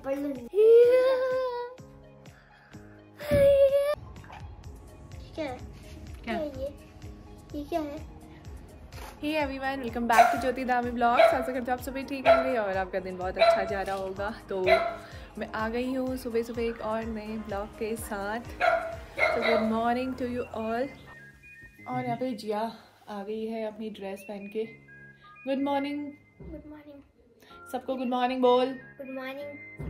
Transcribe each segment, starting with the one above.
थप्पड़ लगी क्या है क्या ये ये क्या है hey everyone welcome back to Jyoti Dami blogs आशा करते हो आप सभी ठीक होंगे और आपका दिन बहुत अच्छा जा रहा होगा। तो मैं आ गई हूँ सुबह सुबह एक और नए ब्लॉग के साथ। तो good morning to you all और यहाँ पे जिया आ गई है अपनी ड्रेस पहन के। गुड मॉर्निंग गुड मॉर्निंग सबको गुड मॉर्निंग बोल। गुड मॉर्निंग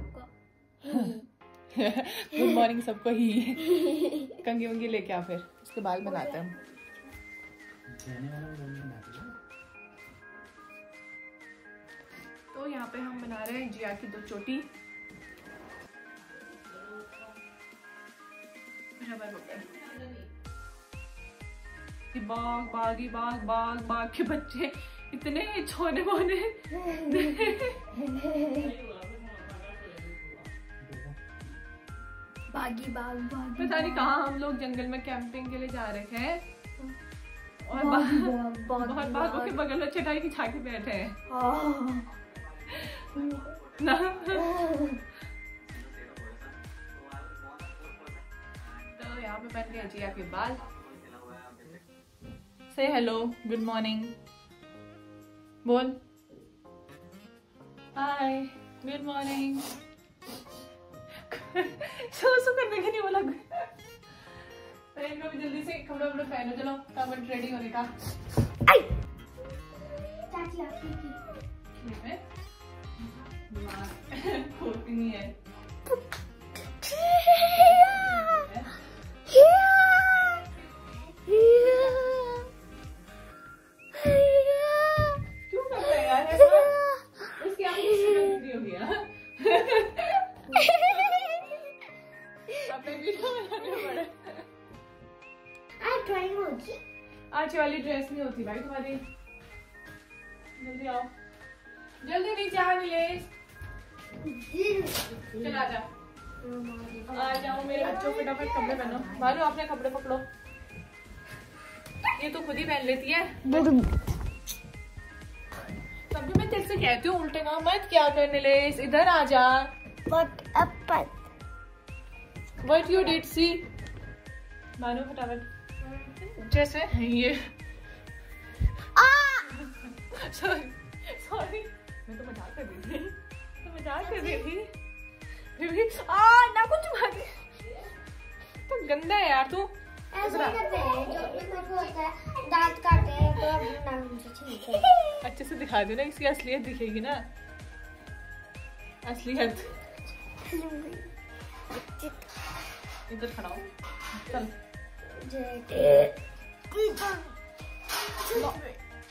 गुड मॉर्निंग सबको ही। कंगी वंगी लेके आ फिर। उसके बाल बनाते हैं तो यहाँ पे हम बना रहे हैं जिया की दो चोटी। कि बाग, बागी बाग बाग बाग के बच्चे इतने छोने मोने बागी बाग बागी पता नहीं कहाँ हम लोग जंगल में कैंपिंग के लिए जा रहे हैं। और बहुत बागों के बगल में चटाई के बैठे हैं। ना? तो यहाँ पे बन गए जिया के बाल। से हेलो गुड मॉर्निंग बोल। हाय गुड मॉर्निंग सो सो करने के लिए बोला लग भी जल्दी से कपड़ा वपड़ा पहनो, चलो, तब रेडी होने का। चाची चल आ जा। आ जाओ मेरे बच्चों फटाफट कपड़े पहनो। मारो अपने कपड़े पकड़ो। ये तो खुद ही पहन लेती है? तभी मैं तेरे से कहती हूँ उल्टे काम। मत क्या कर नीलेश इधर आ जा। But apple. What you did see मानो फटाफट। जैसे ये। सॉरी सॉरी मैं तो मज़ाक कर रही थी। तो मज़ाक कर रही थी। फिर भी। आ ना कुछ तो गंदा है यार तू। ऐसे करते हैं जो भी कुछ होता है दांत काटे हैं तो अपने नाम अच्छे से दिखा दो ना इसकी असलियत दिखेगी ना। असलियत। इधर खड़ा हो। चल।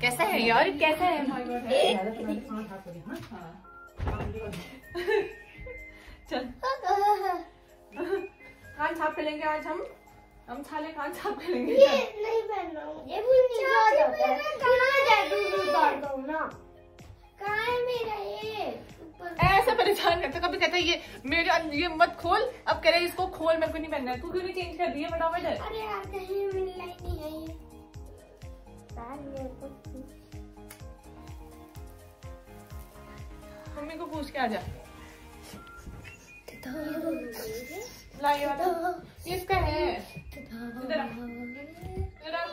कैसा है यार कैसा है चल कान छाप खेलेंगे आज हम हम छाले कान छाप खेलेंगे ये। नहीं आ जाता है दो ना कहाँ है मेरा ये ऐसा परेशान करता कभी कहता है ये मेरे अं- ये मत खोल। अब कह रहे इसको खोल मेरे को नहीं पहनना है। तू क्यों नहीं चेंज कर दिया फटाफट? अरे यार कहीं नहीं है ये। मम्मी को पूछ के आ जा। ला ये? वाला। ये इसका है? इधर आ। इधर आ।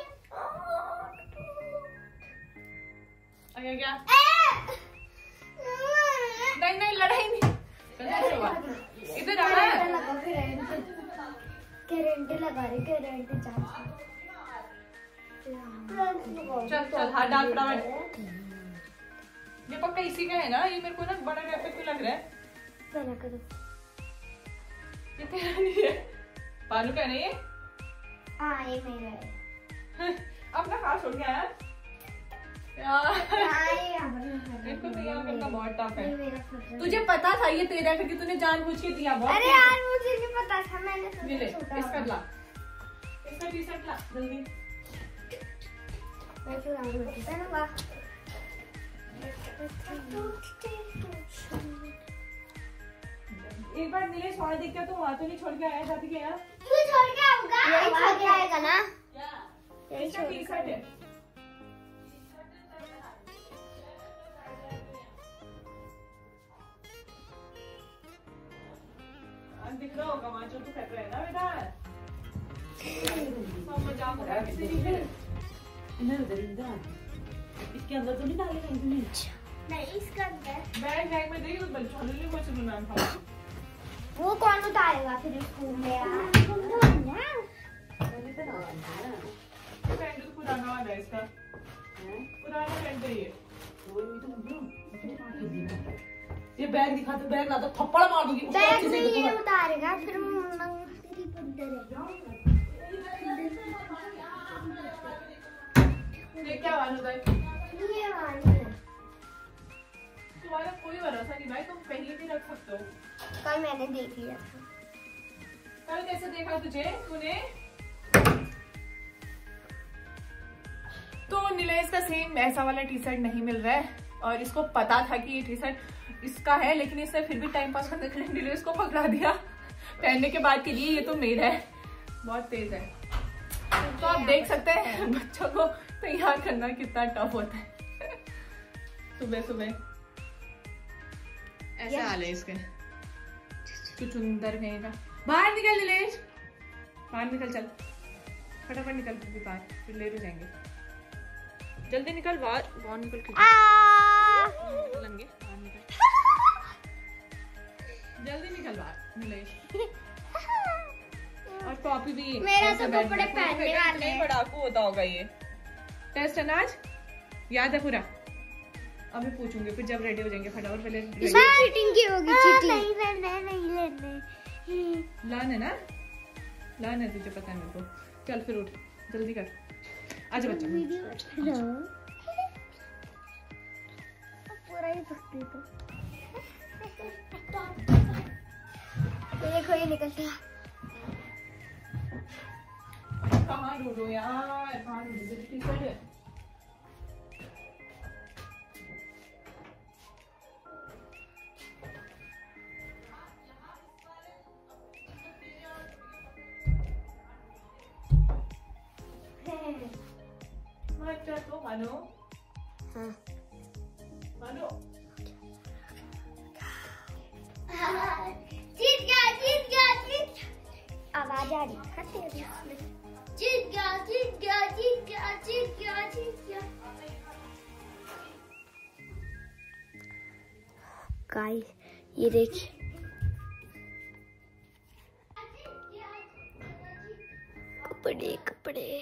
क्या? नहीं नहीं लड़ाई नहीं। इधर करंट लगा रहे करंट चार्ज। चल चल हाथ डाल फटाफट। ये पक्का इसी का है ना? ये मेरे को ना बड़ा टाइप क्यों लग रहा है। करो। ये तेरा नहीं है। पालू का नहीं है हाँ ये मेरा है। अपना हाथ छोड़ के आया इनको तैयार करना बहुत टफ है तुझे पता था ये तेरा करके तूने जानबूझ के दिया बहुत? अरे यार मुझे नहीं पता था मैंने सोचा ले इसका ला। इसका टी शर्ट ला जल्दी। एक बार नीलेश वहाँ देख के तो वहाँ तो नहीं छोड़ के आया शादी के यहाँ? तू छोड़ के आऊँगा? छोड़ के आएगा ना? इसका टी शर्ट है। आज दिख रहा होगा वहाँ जो तू रहा है ना बेटा सब मज़ाक हो रहा है किसी इधर उधर इधर इसके अंदर तो नहीं डालेगा इसमें नहीं इसका अंदर बैग बैग में देखिए उस बच्चों ने कुछ नाम था वो कौन उतारेगा फिर स्कूल में यार पहले तो डालना है पैंट तो पुराना वाला है। इसका पुराना पैंट है ये वो भी तो बोलो। ये बैग दिखा तो बैग ला तो थप्पड़ मार दूँगी बैग में ये तो। उतारेगा फिर तेरी बंदर है। देख क्या वाला उधर ये वाली तुम्हारा कोई भरोसा नहीं भाई तुम पहले भी रख सकते हो। कल मैंने देख लिया था। कल कैसे देखा तुझे? तूने? तो नीलेश का सेम ऐसा वाला टी शर्ट नहीं मिल रहा है और इसको पता था कि ये टी शर्ट इसका है लेकिन इसने फिर भी टाइम पास करने के लिए नीलेश को पकड़ा दिया। पहनने के बाद के लिए ये तो मेरा है। बहुत तेज है। तो आप देख सकते हैं बच्चों को तैयार करना कितना टफ होता है। सुबह सुबह। ऐसे हाल है इसके। चुचुंदर कहीं का बाहर निकल नीलेश। बाहर निकल चल। फटाफट निकल तू भी बाहर। फिर लेट हो जाएँगे। जल्दी निकल बाहर। बाहर निकल के जल्दी निकल बाहर नीलेश और कॉपी भी मेरा तो कपड़े पहनने वाले हैं। पढ़ाकू होता होगा ये। टेस्ट है आज? याद है पूरा? अभी पूछूँगी फिर जब रेडी हो जाएँगे फटाफट पहले चीटिंग की होगी चीटिंग नहीं लेने नहीं लेने। लान है ना? लान है तुझे पता है मेरे को। चल फिर उठ। जल्दी कर। आजा बच्चा वीडियो पूरा ही पकड़ी तो। 이제 그이니까 싫어. 빵아 루루야, 빵 루루 피클. 맞아 또 만우. 응. आ रही है उसमें। जीत गया जीत गया जीत गया जीत गया जीत गया गाइस ये देखिए कपड़े कपड़े।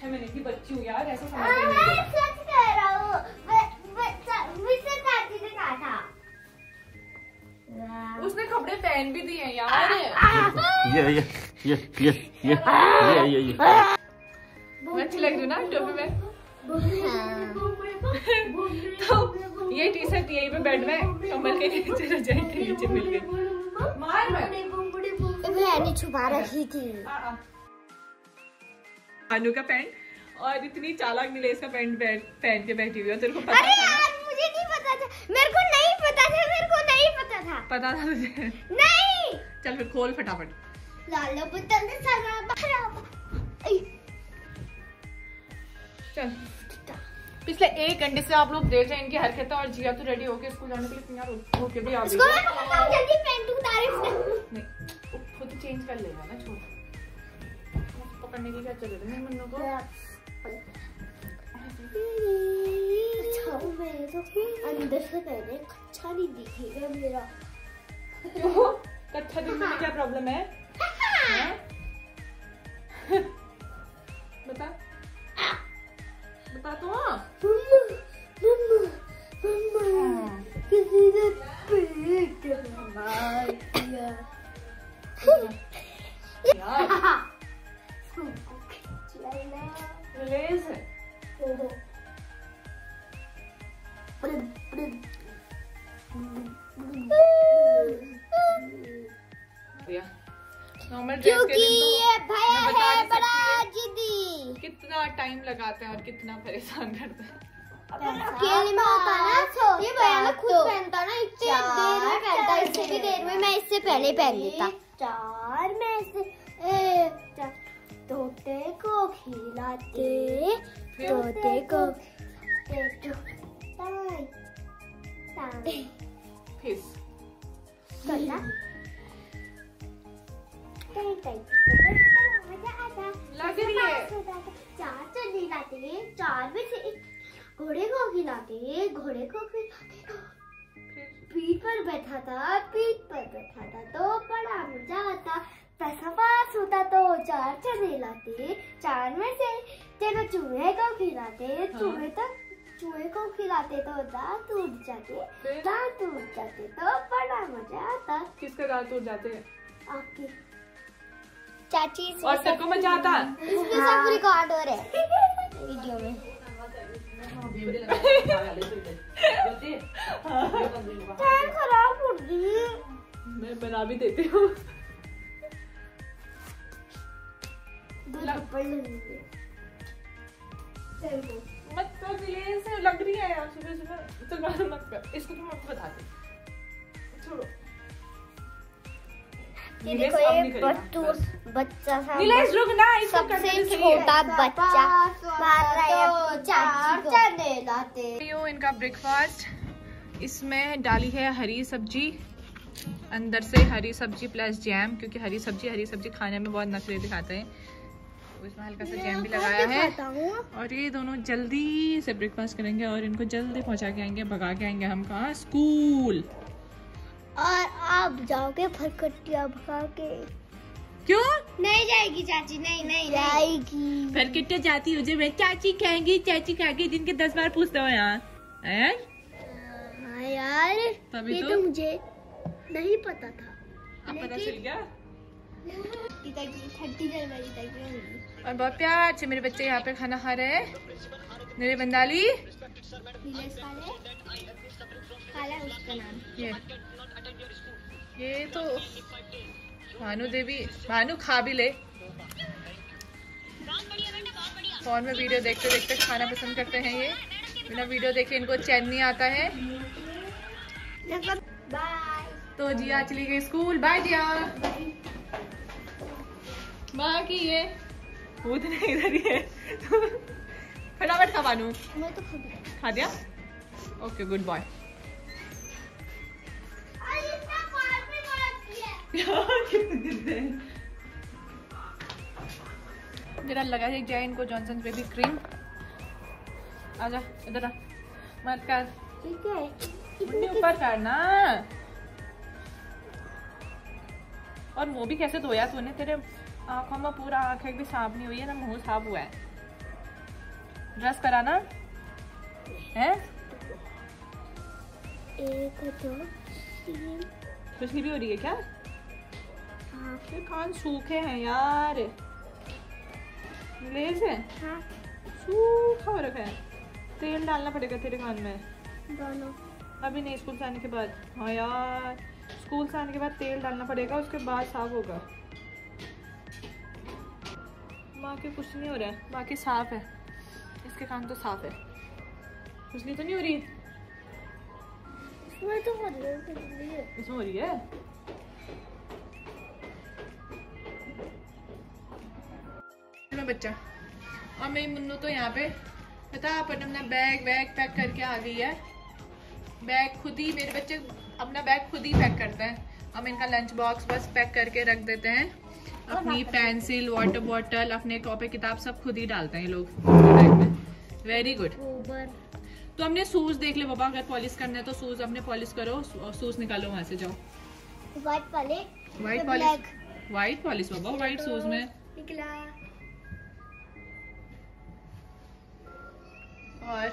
छह महीने की बच्ची हूँ यार ऐसा समझ हाँ, नहीं मैं सच कह रहा हूँ मैं- मैं- चा- मुझसे चाची ने कहा था। उसने कपड़े पहन भी दिए यार। ये ये ये ये ये ये ये ये। मैं अच्छी लग रही ना टोपी में। तो ये टी शर्ट यहीं पे बेड में कमल के नीचे रजाई के नीचे मिल गई मार मैंने छुपा रखी थी। अनु का पैंट और इतनी चालाक नीलेश का पैंट पहन के बैठी हुई है तेरे को पता अरे यार मुझे नहीं पता था। मेरे को नहीं पता था मेरे को नहीं पता था। पता था तुझे? नहीं! चल फिर खोल फटाफट। लालो पुतल ने सारा बाहर चल। पिछले एक घंटे से आप लोग देख रहे हैं इनकी हरकतें और जिया तो रेडी होके स्कूल जाने के लिए तैयार होके भी आ गई इसको मैं जल्दी पैंट उतारे। उसने नहीं खुद चेंज कर लेगा। ना छोड़ पकड़ने की क्या ज़रूरत है मन्नू को? अच्छा तो अंदर से पहले नहीं दिखेगा मेरा। क्यों कच्चा दिखने में क्या प्रॉब्लम है? बता। बता तो। मम्मा मम्मा मम्मा किसी ने पेट मार दिया। यार लेना है ओहो। प्रिम भैया नॉर्मल क्योंकि ये तो भया है बड़ा जिद्दी कितना टाइम लगाते हैं और कितना परेशान करते हैं। अकेले में होता ना? ये भैया ना खुद पहनता ना इतने देर में पहनता इससे भी देर में मैं इससे पहले पहन लेता खिलाते तोते को तो- लग रही है। चार चने लाते चार में से घोड़े को खिलाते घोड़े को खिलाते पीठ पर बैठा था पीठ चूहे को खिलाते हाँ। चूहे तक चूहे को खिलाते तो दांत टूट जाते दांत टूट जाते तो बड़ा मज़ा आता किसके दांत टूट जाते हैं आपकी चाची और तेरे को मज़ा आता इसमें सब रिकॉर्ड हो रहे हैं वीडियो में खराब हो गई मैं बना भी देती हूँ मत कर दिले से लग रही है यार सुबह सुबह तो गाना मत कर इसको तो मैं आपको बताती छोड़ो ये नीलेश देखो ये बच्चू बच्चा सा नीलेश रुक ना इसको करने सबसे दे। छोटा बच्चा मार रहा है अपनी चाची को। चने लाते। यो इनका ब्रेकफास्ट इसमें डाली है हरी सब्ज़ी। अंदर से हरी सब्ज़ी प्लस जैम क्योंकि हरी सब्ज़ी हरी सब्ज़ी खाने में बहुत नखरे दिखाते हैं। तो इसमें हल्का सा जैम भी लगाया है। और ये दोनों जल्दी से ब्रेकफास्ट करेंगे और इनको जल्दी पहुँचा के आएँगे भगा के आएँगे हम कहाँ? स्कूल और आप जाओगे फरकटिया भगा के। क्यों? नहीं जाएगी चाची नहीं नहीं जाएगी। फरकटिया जाती हो जब मैं चाची कहेंगी चाची कहेंगी दिन के दस बार पूछते हो यहाँ हैं? हाँ यार तभी ये तो। तो मुझे नहीं पता था। अब पता चल गया? और बहुत प्यार से मेरे बच्चे यहाँ पे खाना खा रहे हैं। मेरे बंदाली। ये ये तो भानु देवी भानु खा भी ले। फ़ोन में वीडियो देखते देखते खाना पसंद करते हैं ये। बिना वीडियो देखे इनको चैन नहीं आता है। बाय तो जिया चली गई स्कूल। बाय जिया माँ की ये भूत नहीं इधर ही है। फटाफट खा भानु मैं तो खुद खा दिया? ओके गुड बॉय जरा लगा दे जाए इनको जॉनसन बेबी क्रीम आजा इधर आ। मत कर। ठीक है। ऊपर करना। और वो भी कैसे धोया तूने? तेरे आँखों में पूरा आँखें भी साफ़ नहीं हुई है ना मुँह साफ़ हुआ है। ड्रेस कराना? है? एक दो खुशनी भी हो रही है क्या? हाँ। कान सूखे हैं यार। लेज है? हाँ। सूखा हो रखा है। तेल डालना पड़ेगा तेरे कान में। दोनों अभी नहीं स्कूल आने के बाद। हाँ यार। स्कूल से आने के बाद तेल डालना पड़ेगा उसके बाद साफ़ होगा। बाकी कुछ नहीं हो रहा है। बाकी साफ़ है। इसके कान तो साफ़ है। खुजली तो नहीं हो रही? इसमें तो हो रही है इसमें हो। रही है? बच्चा। और मेरी मुन्नू तो यहाँ पे पता अपन अपना बैग वैग पैक करके आ गई है। बैग खुद ही मेरे बच्चे अपना बैग खुद ही पैक करते हैं। हम इनका लंच बॉक्स बस पैक करके रख देते हैं। अपनी पेंसिल वाटर बॉटल अपने कॉपी किताब सब खुद ही डालते हैं ये लोग। बैग में वेरी गुड तो हमने शूज़ देख ले बाबा अगर पॉलिश करना है तो शूज़ अपने पॉलिश करो शूज़ निकालो वहाँ से जाओ। White polish white polish white polish बाबा व्हाइट शूज़ में। निकला। और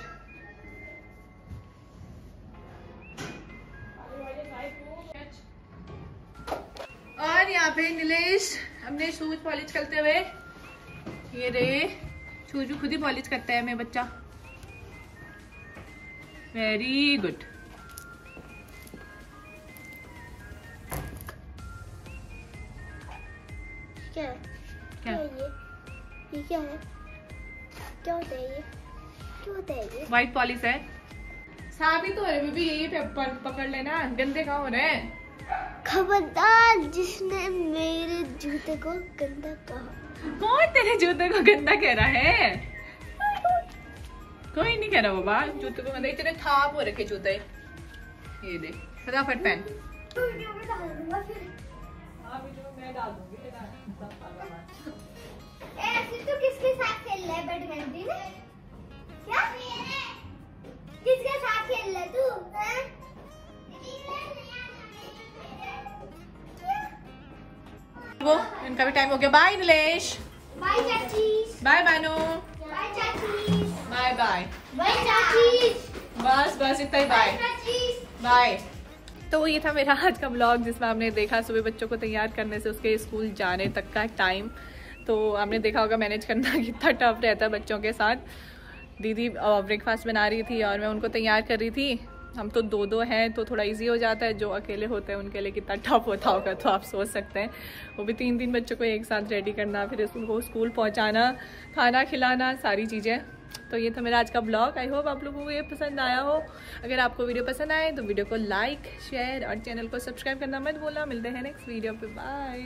और यहाँ पे नीलेश हमने शूज़ पॉलिश करते हुए ये रे शूज़ खुद ही पॉलिश करता है मेरा बच्चा। वेरी गुड क्या? क्या? है ये ये क्या है? क्या होता है ये? क्या होता है ये? व्हाइट पॉलिश है। साबित हो रहे बेबी यही पकड़ लेना। गंदे कहाँ हो रहे हैं? खबरदार जिसने मेरे जूते को गंदा कहा। कौन तेरे जूते को गंदा कह रहा है? कोई नहीं कह रहा बाबा जूते को गंदा। इतने थाप हो रखे जूते। ये देख फटाफट पहन। तो वीडियो में डाल दूँगा फिर मैं डाल दूँगी ऐसे तो किसके साथ खेल रहा है बैडमिंटन क्या? किसके साथ खेल रहा है तू वो इनका भी टाइम हो गया। बाय नीलेश बाय चाची बाय बानो बाय चाची बाय बाय बाय चाची बस बस इतना ही बाय बाय तो ये था मेरा आज का ब्लॉग जिसमें हमने देखा सुबह बच्चों को तैयार करने से उसके स्कूल जाने तक का टाइम तो आपने देखा होगा मैनेज करना कितना टफ रहता है बच्चों के साथ. दीदी ब्रेकफास्ट बना रही थी और मैं उनको तैयार कर रही थी. हम तो दो दो हैं तो थोड़ा इजी हो जाता है। जो अकेले होते हैं, उनके लिए कितना टफ होता होगा तो आप सोच सकते हैं। वो भी तीन तीन बच्चों को एक साथ रेडी करना, फिर उनको स्कूल पहुंचाना, खाना खिलाना, सारी चीज़ें। तो ये था मेरा आज का ब्लॉग आई होप आप लोगों को ये पसंद आया हो। अगर आपको वीडियो पसंद आए तो वीडियो को लाइक शेयर और चैनल को सब्सक्राइब करना मत भूलना। मिलते हैं नेक्स्ट वीडियो पे। बाय